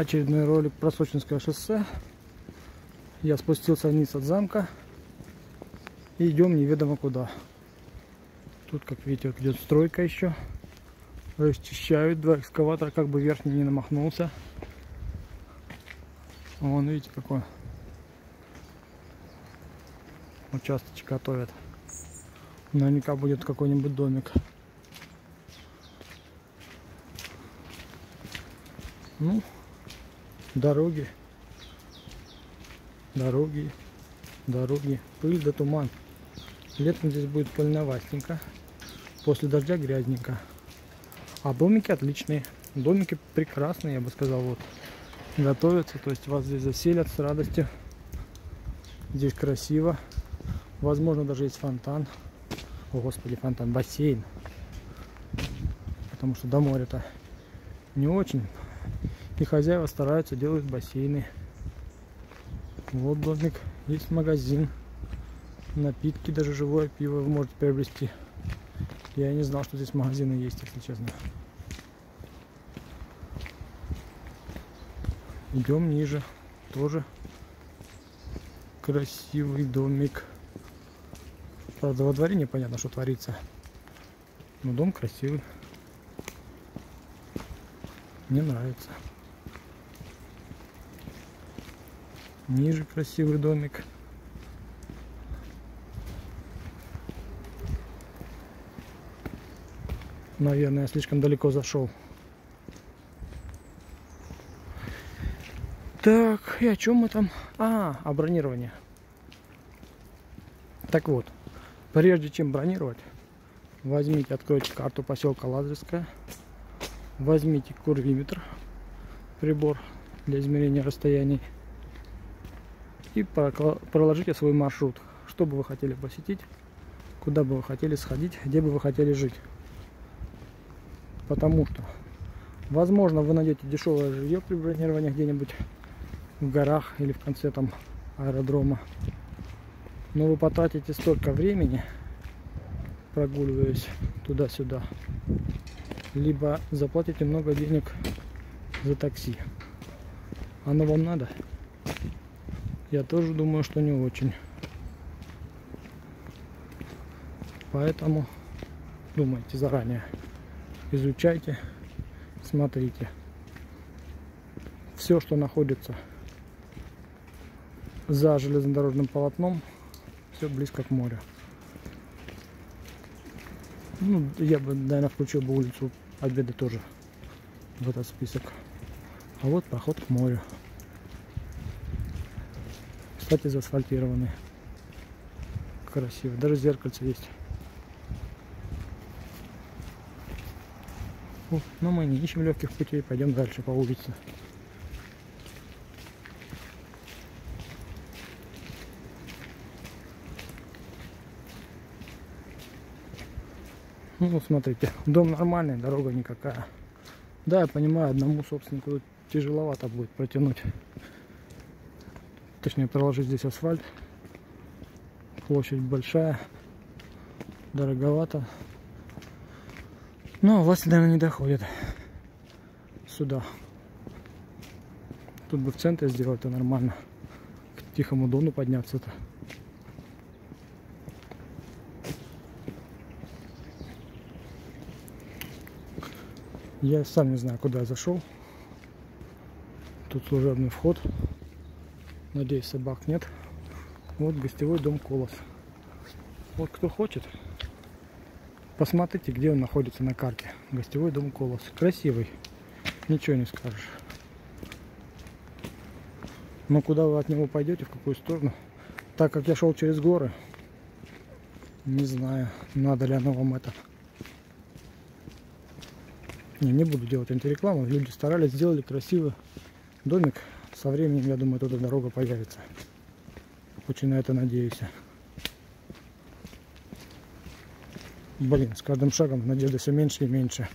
очередной ролик про Сочинское шоссе. Я спустился вниз от замка и идем неведомо куда. Тут, как видите, вот идет стройка еще. Расчищают два экскаватора, как бы верхний не намахнулся. Вон, видите, какой участочек готовят. Наверняка будет какой-нибудь домик. Ну, дороги, дороги, дороги, пыль да туман. Летом здесь будет пыльновастенько, после дождя грязненько. А домики отличные, домики прекрасные, я бы сказал, вот. Готовятся, то есть вас здесь заселят с радостью. Здесь красиво. Возможно, даже есть фонтан. О, господи, фонтан, бассейн. Потому что до моря-то не очень. И хозяева стараются, делают бассейны. Вот домик, есть магазин. Напитки, даже живое пиво вы можете приобрести. Я не знал, что здесь магазины есть, если честно. Идем ниже. Тоже красивый домик. Правда, во дворе непонятно, что творится. Но дом красивый. Мне нравится. Ниже красивый домик. Наверное, я слишком далеко зашел. Так, и о чем мы там? А, о бронировании. Так вот, прежде чем бронировать, возьмите, откройте карту поселка Лазаревская, возьмите курвиметр, прибор для измерения расстояний, и проложите свой маршрут, что бы вы хотели посетить, куда бы вы хотели сходить, где бы вы хотели жить. Потому что, возможно, вы найдете дешевое жилье при бронировании где-нибудь в горах или в конце там аэродрома. Но вы потратите столько времени, прогуливаясь туда-сюда, либо заплатите много денег за такси. Оно вам надо? Я тоже думаю, что не очень. Поэтому думайте заранее. Изучайте, смотрите. Все, что находится за железнодорожным полотном, все близко к морю. Ну, я бы, наверное, включил бы улицу Победы тоже в этот список. А вот проход к морю. Кстати, заасфальтированы. Красиво. Даже зеркальце есть. Но мы не ищем легких путей, пойдем дальше по улице. Ну, смотрите, дом нормальный, дорога никакая. Да, я понимаю, одному собственнику тяжеловато будет протянуть точнее проложить здесь асфальт. Площадь большая, дороговато. Но власти, наверное, не доходят сюда. Тут бы в центре сделать это нормально. К Тихому Дону подняться-то. Я сам не знаю, куда я зашел. Тут служебный вход. Надеюсь, собак нет. Вот гостевой дом Колос. Вот кто хочет, посмотрите, где он находится на карте. Гостевой дом Колос. Красивый. Ничего не скажешь. Но куда вы от него пойдете, в какую сторону? Так как я шел через горы, не знаю, надо ли оно вам это. Не, не буду делать антирекламу. Люди старались, сделали красивый домик со временем, я думаю, туда дорога появится. Очень на это надеюсь. Блин, с каждым шагом надежда все меньше и меньше.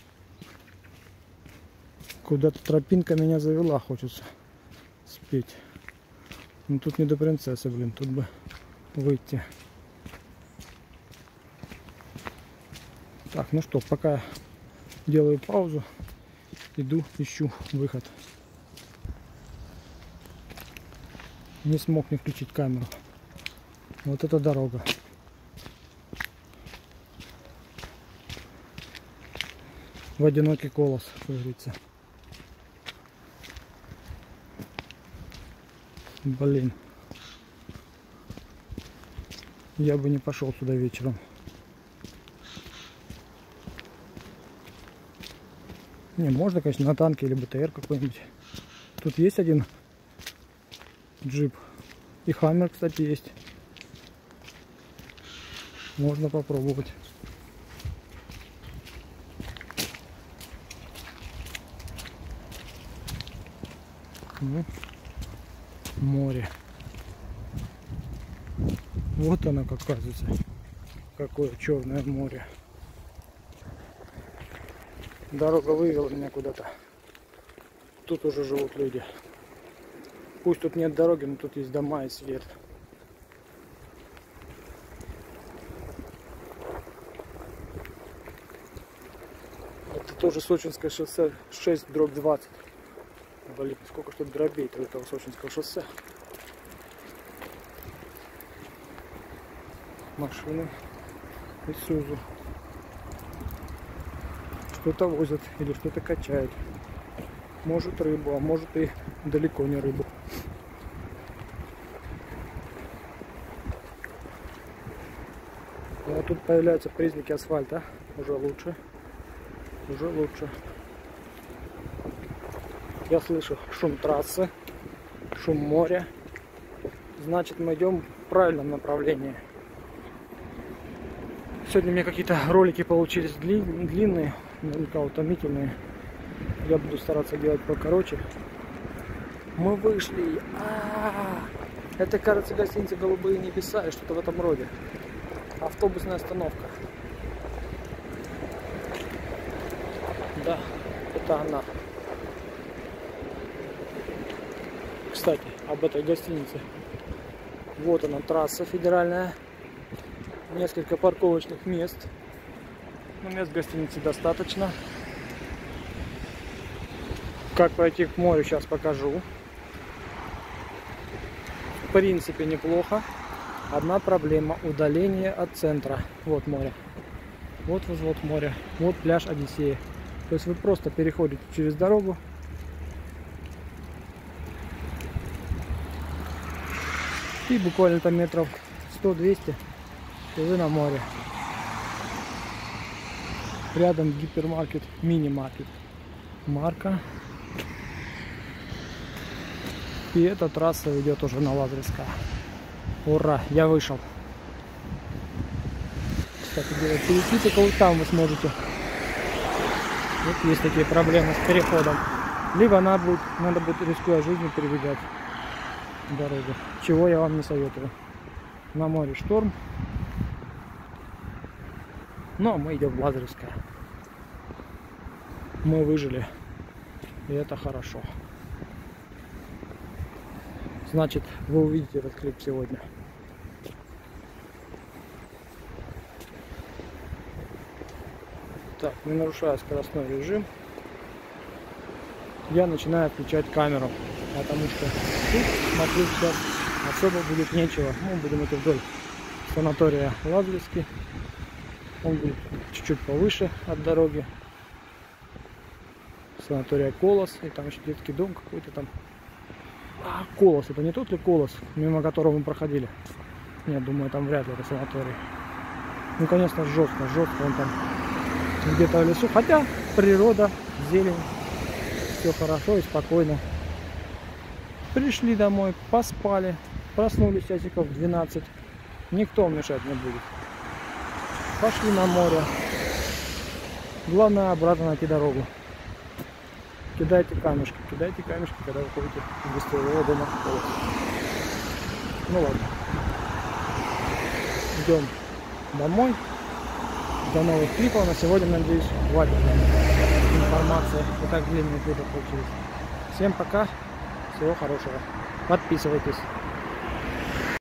Куда-то тропинка меня завела, хочется спеть. Ну тут не до принцессы, блин, тут бы выйти. Так, ну что, пока делаю паузу, иду, ищу выход. Не смог не включить камеру. Вот это дорога. В одинокий колос, как говорится. Блин. Я бы не пошел сюда вечером. Не, можно, конечно, на танке или БТР какой-нибудь. Тут есть один джип. И хаммер, кстати, есть. Можно попробовать. Ну, море. Вот оно, как оказывается. Какое черное море. Дорога вывела меня куда-то. Тут уже живут люди. Пусть тут нет дороги, но тут есть дома и свет. Это тоже Сочинское шоссе 6 дробь 20. Блин, сколько тут дробей у этого Сочинского шоссе. Машины Исузу. Что-то возят или что-то качают. Может рыбу, а может и далеко не рыбу. А тут появляются признаки асфальта. Уже лучше. Уже лучше. Я слышу шум трассы, шум моря. Значит, мы идем в правильном направлении. Сегодня у меня какие-то ролики получились длинные, наверняка утомительные. Я буду стараться делать покороче. Мы вышли. А -а -а. Это, кажется, гостиница «Голубые небеса» и что-то в этом роде. Автобусная остановка. Да, это она. Кстати, об этой гостинице. Вот она, трасса федеральная. Несколько парковочных мест. Но мест в гостинице достаточно. Как пройти к морю, сейчас покажу. В принципе, неплохо. Одна проблема – удаление от центра. Вот море. Вот вот вот море. Вот пляж Одиссея. То есть вы просто переходите через дорогу. И буквально там метров 100-200 и вы на море. Рядом гипермаркет, мини-маркет. Марка и эта трасса ведет уже на Лазаревска. Ура, я вышел. Кстати перейти вот там вы сможете. Вот есть такие проблемы с переходом. Либо надо будет, надо будет рискуя жизнью перебегать дорогу. Чего я вам не советую. На море шторм. Но мы идем в Лазаревское. Мы выжили. И это хорошо. Значит, вы увидите этот клип сегодня. Так, не нарушая скоростной режим, я начинаю включать камеру, потому что тут смотреть сейчас особо будет нечего. Мы будем идти вдоль санатория Лазаревский. Он будет чуть-чуть повыше от дороги. Санатория Колос, и там еще детский дом какой-то там а, Колос, это не тот ли Колос, мимо которого мы проходили? Нет, думаю, там вряд ли это санаторий. Ну, конечно, жестко, жестко он там где-то в лесу. Хотя природа, зелень, все хорошо и спокойно. Пришли домой, поспали, проснулись часиков 12. Никто мешать не будет. Пошли на море. Главное обратно найти дорогу кидайте камешки, кидайте камешки, когда вы ходите из гостевого дома. Ну ладно. Идем домой. До новых клипов. На сегодня, надеюсь, хватит информации. Вот так длинные клипы получились. Всем пока. Всего хорошего. Подписывайтесь.